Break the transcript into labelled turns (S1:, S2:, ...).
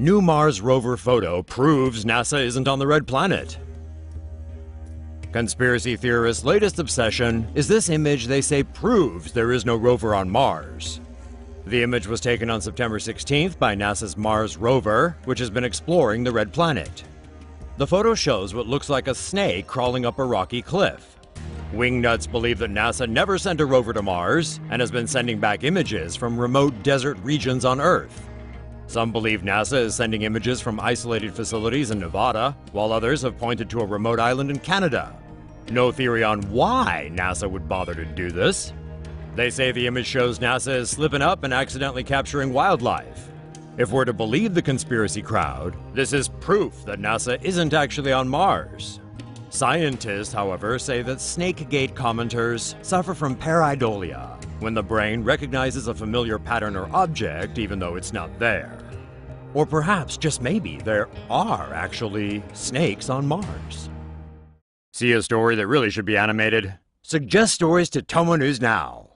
S1: New Mars rover photo proves NASA isn't on the red planet. Conspiracy theorists' latest obsession is this image they say proves there is no rover on Mars. The image was taken on September 16th by NASA's Mars rover, which has been exploring the red planet. The photo shows what looks like a snake crawling up a rocky cliff. Wingnuts believe that NASA never sent a rover to Mars and has been sending back images from remote desert regions on Earth. Some believe NASA is sending images from isolated facilities in Nevada, while others have pointed to a remote island in Canada. No theory on why NASA would bother to do this. They say the image shows NASA is slipping up and accidentally capturing wildlife. If we're to believe the conspiracy crowd, this is proof that NASA isn't actually on Mars. Scientists, however, say that Snakegate commenters suffer from pareidolia, when the brain recognizes a familiar pattern or object even though it's not there. Or perhaps, just maybe, there are actually snakes on Mars. See a story that really should be animated? Suggest stories to Tomo News now.